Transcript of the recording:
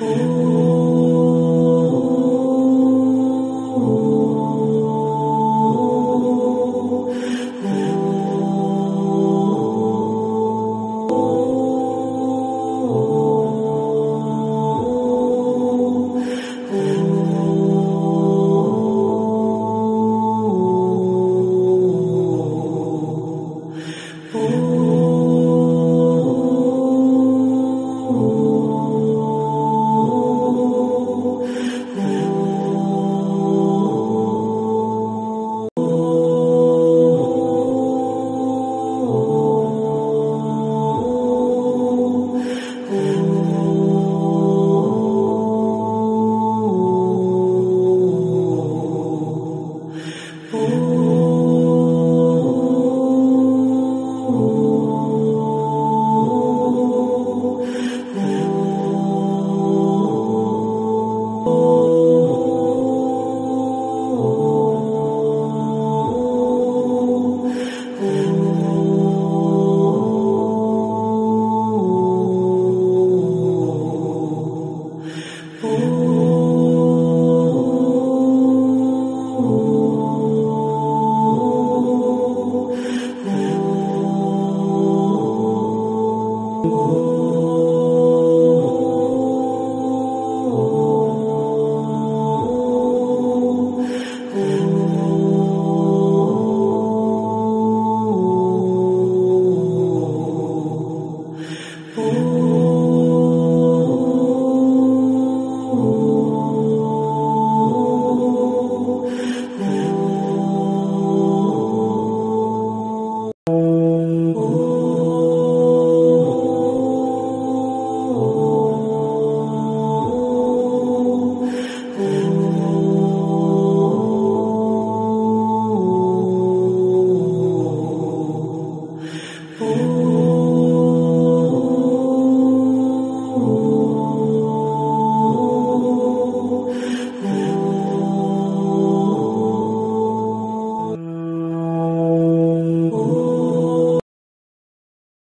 Oh. Oh.